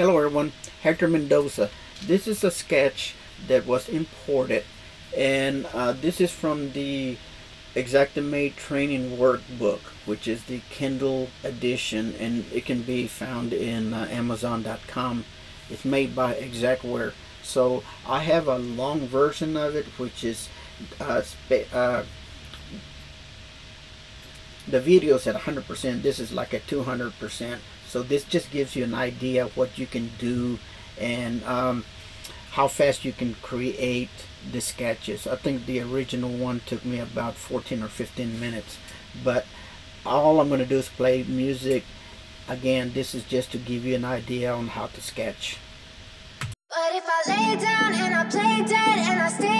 Hello everyone, Hector Mendoza. This is a sketch that was imported and uh, this is from the Xactimate Training Workbook which is the Kindle edition and it can be found in uh, Amazon.com. It's made by Xactware. So I have a long version of it which is uh, uh the video is at 100% this is like a 200% so this just gives you an idea of what you can do and um, how fast you can create the sketches. I think the original one took me about 14 or 15 minutes but all I'm going to do is play music. Again this is just to give you an idea on how to sketch. But if I lay down and I play dead and I stay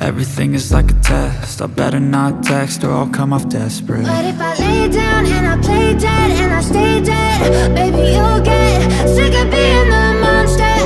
everything is like a test. I better not text or I'll come off desperate. But if I lay down and I play dead and I stay dead Baby, you'll get sick of being the monster